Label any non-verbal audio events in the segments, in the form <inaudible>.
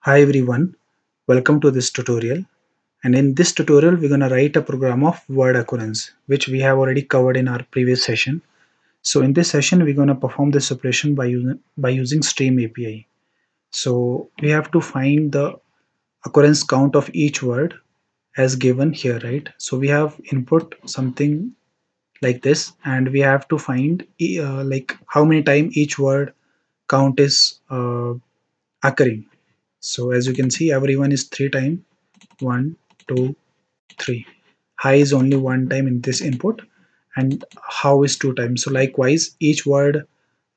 Hi everyone, welcome to this tutorial. And in this tutorial, we're going to write a program of word occurrence, which we have already covered in our previous session. So in this session, we're going to perform this operation by using, by using stream API. So we have to find the occurrence count of each word as given here, right? So we have input something like this, and we have to find uh, like how many time each word count is uh, occurring. So as you can see everyone is three time. One two three. Hi is only one time in this input. And how is two times so likewise each word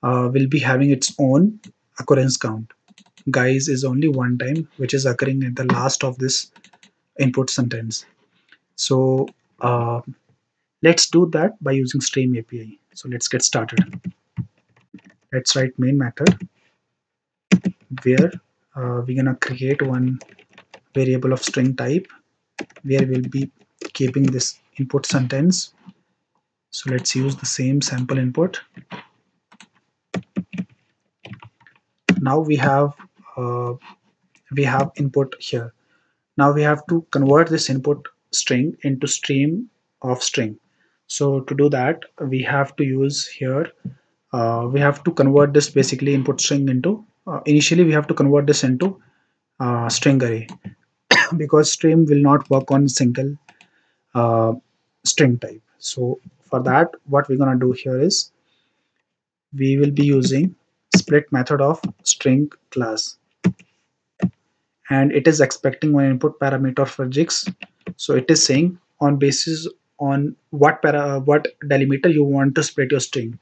uh, will be having its own occurrence count. Guys is only one time which is occurring at the last of this input sentence. So uh, let's do that by using stream api so let's get started. Let's write main method where uh, we're gonna create one variable of string type where we'll be keeping this input sentence. So let's use the same sample input. Now we have uh, we have input here. Now we have to convert this input string into stream of string. So to do that we have to use here uh, we have to convert this basically input string into uh, initially we have to convert this into uh, string array. <coughs> Because stream will not work on single uh, string type. So for that what we're gonna do here is we will be using split method of string class. And it is expecting one input parameter for jigs. So it is saying on basis on what para what delimiter you want to split your string.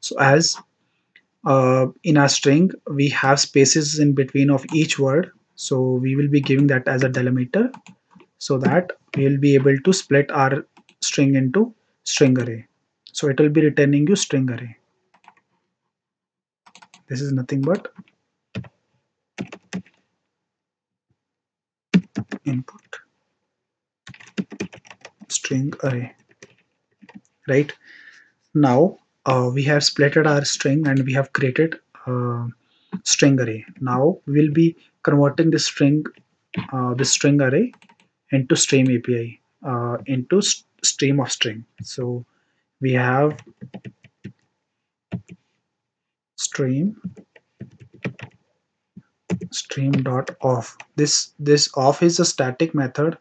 So as uh, in our string we have spaces in between of each word. So we will be giving that as a delimiter so that we will be able to split our string into string array. So it will be returning you string array. This is nothing but input string array. Right? Now uh, we have splitted our string and we have created uh, string array. Now we'll be converting this string uh, string array into stream api uh, into st stream of string. So we have stream stream dot of. This this of is a static method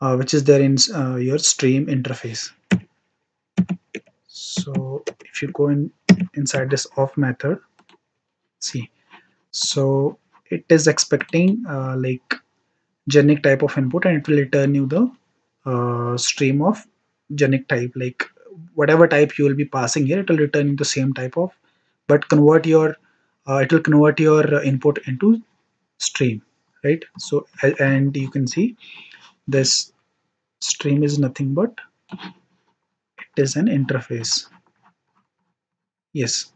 uh, which is there in uh, your stream interface if you go in inside this of method see. So it is expecting uh, like genic type of input and it will return you the uh, stream of genic type. Like whatever type you will be passing here it will return the same type of but convert your uh, it will convert your input into stream right? So and you can see this stream is nothing but it is an interface yes.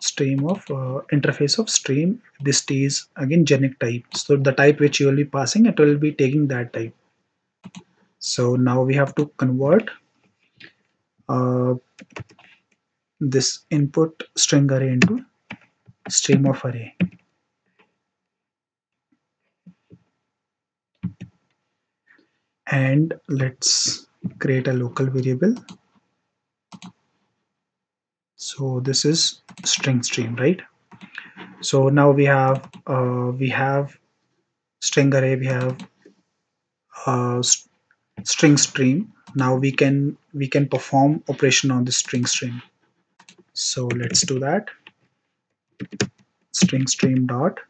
Stream of uh, interface of stream. This t is again genic type. So the type which you will be passing it will be taking that type. So now we have to convert uh, this input string array into stream of array. And let's create a local variable so this is string stream right? So now we have uh, we have string array we have uh, st string stream. Now we can we can perform operation on the string stream. So let's do that. String stream dot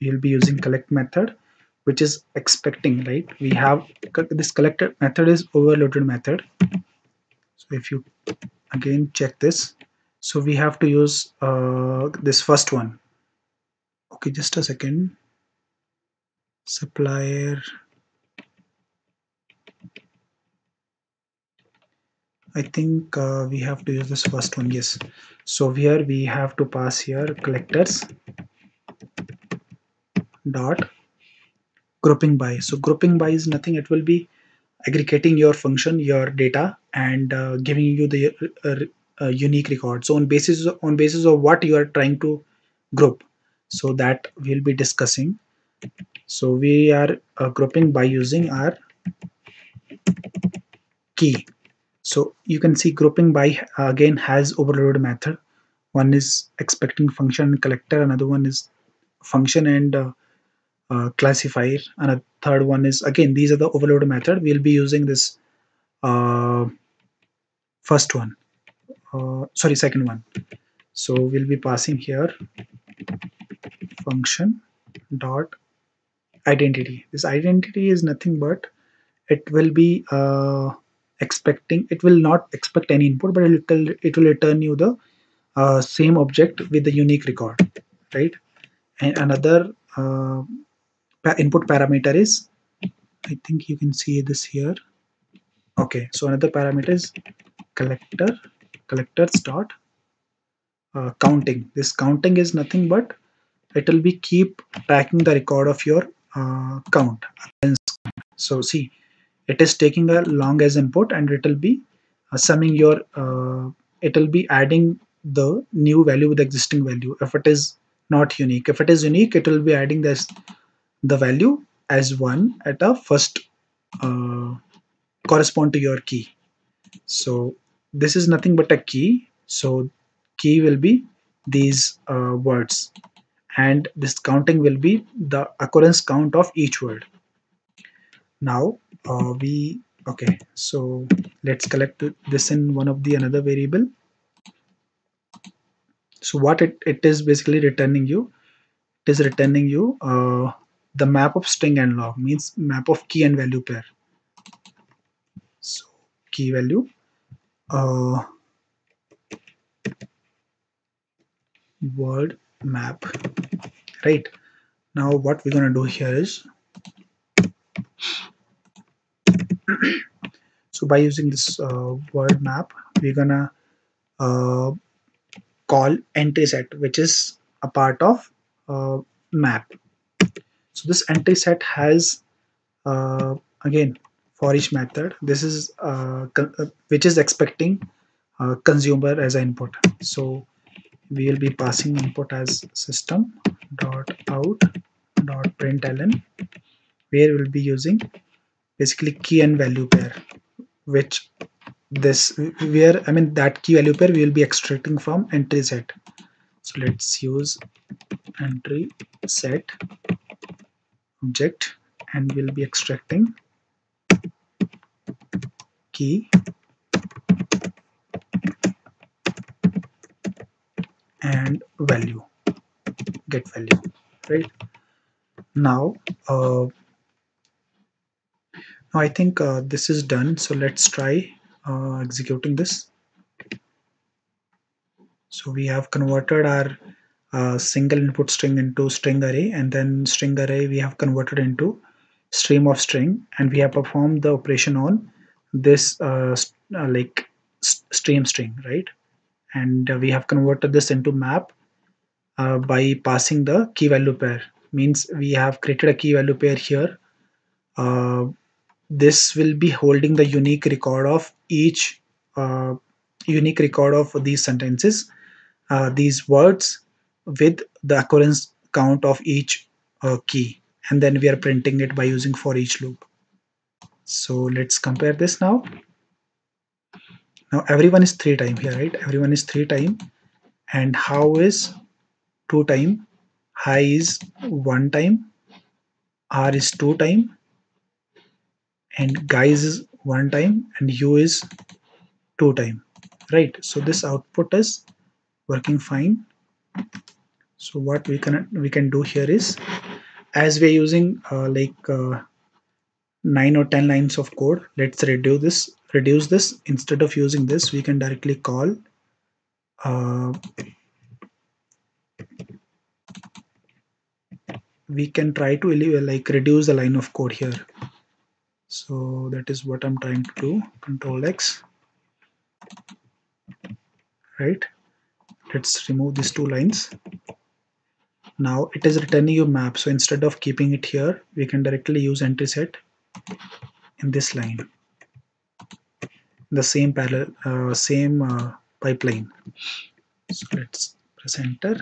we'll be using collect method which is expecting right? We have this collected method is overloaded method. So if you again check this. So we have to use uh, this first one. Okay just a second. Supplier. I think uh, we have to use this first one yes. So here we have to pass here collectors. Dot. Grouping by. So grouping by is nothing. It will be aggregating your function your data and uh, giving you the uh, uh, unique record. So on basis on basis of what you are trying to group. So that we'll be discussing. So we are uh, grouping by using our key. So you can see grouping by uh, again has overload method. One is expecting function and collector another one is function and uh, classifier and a third one is again these are the overload method. We'll be using this uh, first one. Uh, sorry second one. So we'll be passing here function dot identity. This identity is nothing but it will be uh, expecting it will not expect any input but it will, it will return you the uh, same object with the unique record right? And another uh, input parameter is I think you can see this here. Okay so another parameter is collector collectors dot uh, counting. This counting is nothing but it will be keep tracking the record of your uh, count. So see it is taking a long as input and it will be uh, summing your uh, it will be adding the new value with existing value. If it is not unique if it is unique it will be adding this the value as one at a first uh, correspond to your key. So this is nothing but a key. So key will be these uh, words. And this counting will be the occurrence count of each word. Now uh, we okay so let's collect this in one of the another variable. So what it, it is basically returning you it is returning you uh, the map of string and long means map of key and value pair. So key value uh, word map right? Now what we're gonna do here is <clears throat> so by using this uh, word map we're gonna uh, call entry set which is a part of uh, map so this entry set has uh, again for each method this is uh, uh, which is expecting consumer as an input. So we will be passing input as system dot out dot println where we'll be using basically key and value pair which this where I mean that key value pair we will be extracting from entry set. So let's use entry set object and we'll be extracting key. And value get value right? Now uh, now I think uh, this is done. So let's try uh, executing this. So we have converted our single input string into string array and then string array we have converted into stream of string and we have performed the operation on this uh, uh, like stream string right? And uh, we have converted this into map uh, by passing the key value pair. Means we have created a key value pair here. Uh, this will be holding the unique record of each unique record of these sentences. These words with the occurrence count of each uh, key and then we are printing it by using for each loop. So let's compare this now. Now everyone is three time here right? Everyone is three time. And how is two time? Hi is one time. R is two time. And guys is one time. And u is two time right? So this output is working fine so what we can we can do here is as we're using uh, like uh, 9 or 10 lines of code let's reduce this reduce this. Instead of using this we can directly call uh, we can try to like reduce the line of code here. So that is what I'm trying to do. Control X. Right? Let's remove these two lines now it is returning your map. So instead of keeping it here we can directly use entry set in this line. The same parallel uh, same uh, pipeline. So let's press enter.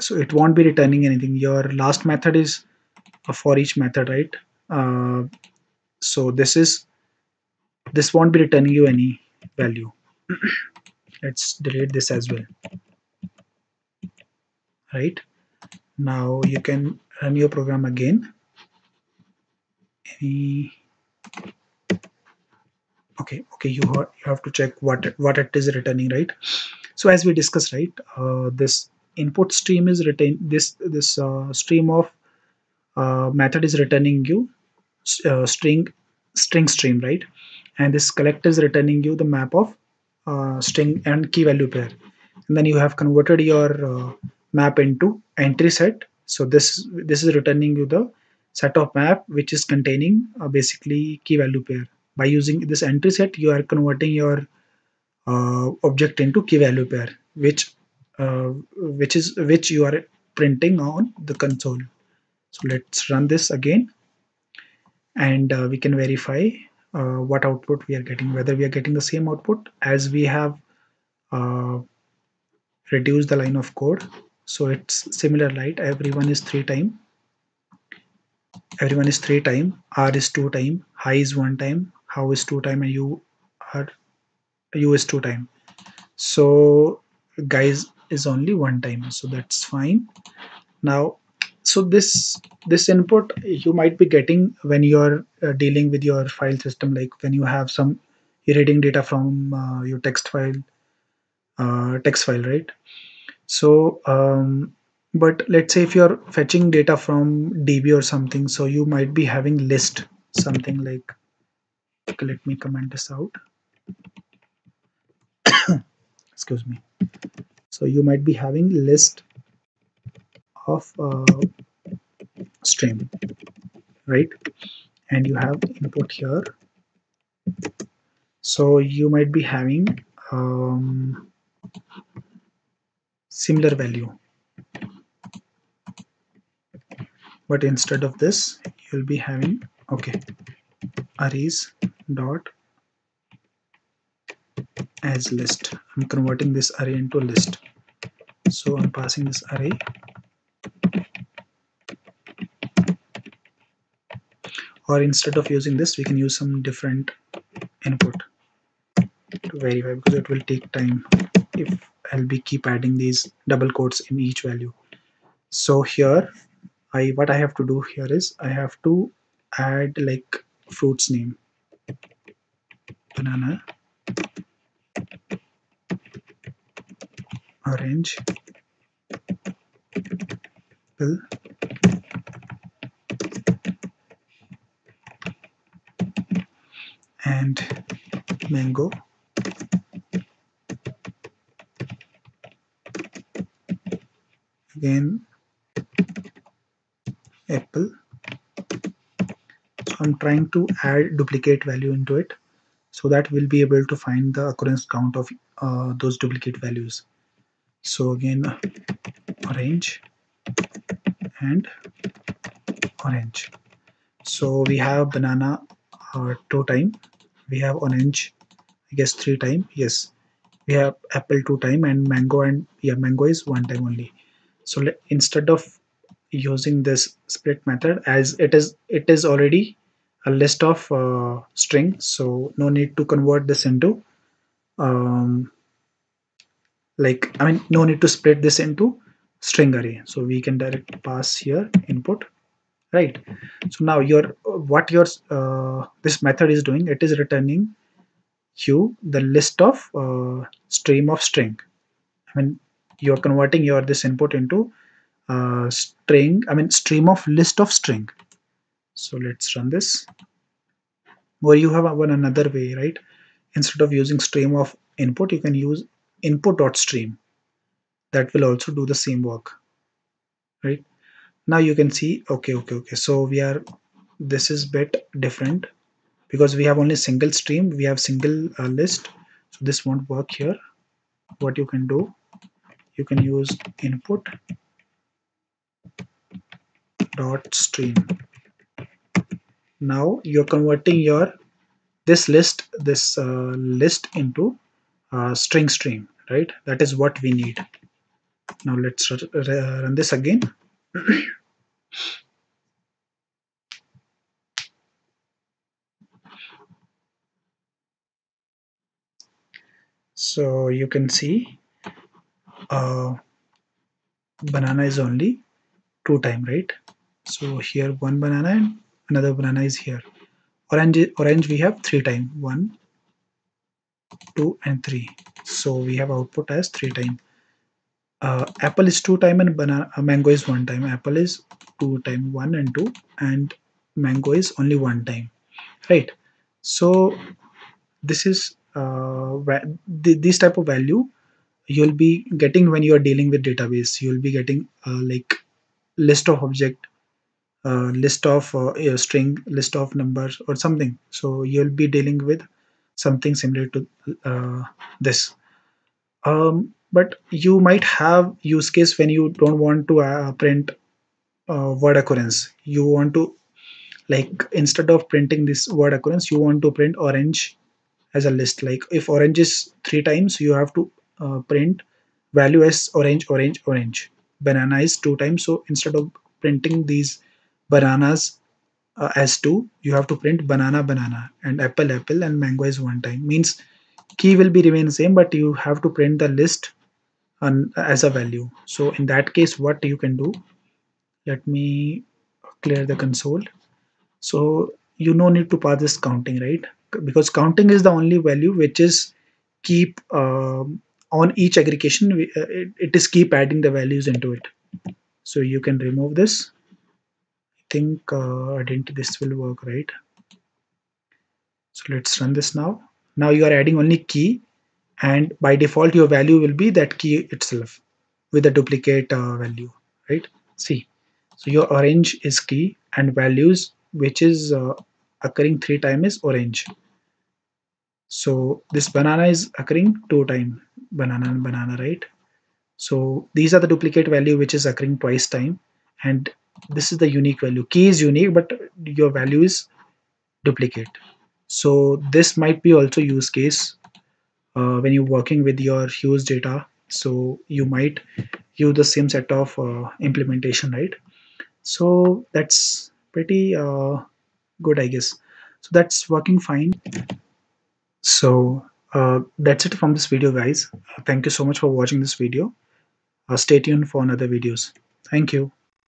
So it won't be returning anything. Your last method is a for each method right? Uh, so this is this won't be returning you any value. <clears throat> Let's delete this as well right? Now you can run your program again. Any okay okay you, you have to check what what it is returning right? So as we discussed right uh, this input stream is retain this this uh, stream of uh, method is returning you uh, string string stream right? And this collect is returning you the map of uh, string and key value pair. And then you have converted your uh, map into entry set. So this this is returning you the set of map which is containing uh, basically key value pair. By using this entry set you are converting your uh, object into key value pair which uh, which is which you are printing on the console. So let's run this again. And uh, we can verify uh, what output we are getting whether we are getting the same output as we have uh, reduced the line of code so it's similar right? Everyone is three time. Everyone is three time. R is two time. Hi is one time. How is two time and you are u is two time. So guys is only one time. So that's fine. Now so this this input you might be getting when you're uh, dealing with your file system like when you have some you're reading data from uh, your text file uh, text file right so um, but let's say if you're fetching data from db or something so you might be having list something like okay, let me comment this out. <coughs> Excuse me. So you might be having list of uh, stream right? And you have input here. So you might be having um, similar value. But instead of this you'll be having okay arrays dot as list. I'm converting this array into a list. So I'm passing this array. Or instead of using this we can use some different input to verify because it will take time. If I'll be keep adding these double quotes in each value. So here I what I have to do here is I have to add like fruits name. Banana. Orange. Apple. And mango again apple. So I'm trying to add duplicate value into it so that we'll be able to find the occurrence count of uh, those duplicate values. So again orange and orange so we have banana uh, two time. We have orange I guess three time. Yes. We have apple two time and mango and yeah mango is one time only so instead of using this split method as it is it is already a list of uh, string so no need to convert this into um, like I mean no need to split this into string array. So we can direct pass here input right? So now your what your uh, this method is doing it is returning you the list of uh, stream of string. I mean you're converting your this input into uh, string I mean stream of list of string. So let's run this. Or you have one another way right? Instead of using stream of input you can use input dot stream that will also do the same work right? Now you can see okay okay okay. So we are this is bit different. Because we have only single stream we have single uh, list. So this won't work here. What you can do you can use input dot stream. Now you're converting your this list this uh, list into uh, string stream right? That is what we need. Now let's run this again. So you can see uh, banana is only two time right? So here one banana and another banana is here. Orange orange we have three time. One two and three. So we have output as three time. Uh, apple is two time and banana uh, mango is one time. Apple is two time one and two and mango is only one time right? So this is uh, this type of value you'll be getting when you are dealing with database you'll be getting uh, like list of object uh, list of uh, string list of numbers or something. So you'll be dealing with something similar to uh, this. Um, but you might have use case when you don't want to uh, print uh, word occurrence. You want to like instead of printing this word occurrence you want to print orange as a list. Like if orange is three times you have to uh, print value as orange orange orange. Banana is two times so instead of printing these bananas uh, as two you have to print banana banana. And apple apple and mango is one time. Means key will be remain same but you have to print the list on, as a value. So in that case what you can do let me clear the console. So you no need to pass this counting right? Because counting is the only value which is keep uh, on each aggregation uh, it, it is keep adding the values into it. So you can remove this. I think uh, this will work right? So let's run this now. Now you are adding only key and by default your value will be that key itself with a duplicate uh, value right? See so your orange is key and values which is uh, occurring three times is orange. So this banana is occurring two time banana and banana right? So these are the duplicate value which is occurring twice time. And this is the unique value. Key is unique but your value is duplicate. So this might be also use case uh, when you're working with your huge data. So you might use the same set of uh, implementation right? So that's pretty uh, good I guess. So that's working fine. So uh, that's it from this video guys. Thank you so much for watching this video. Uh, stay tuned for another videos. Thank you